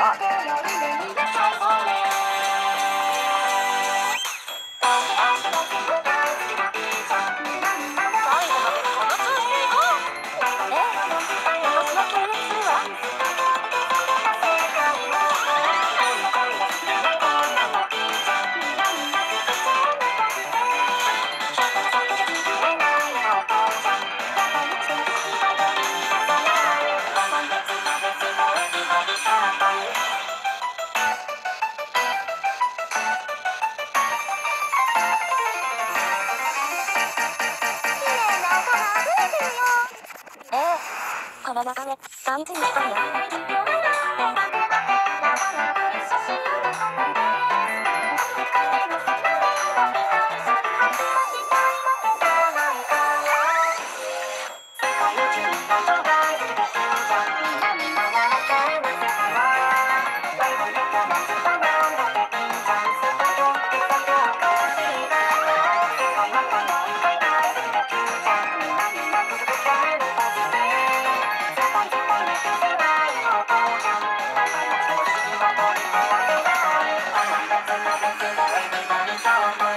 情報に任せ この流れ大事にしたいよ「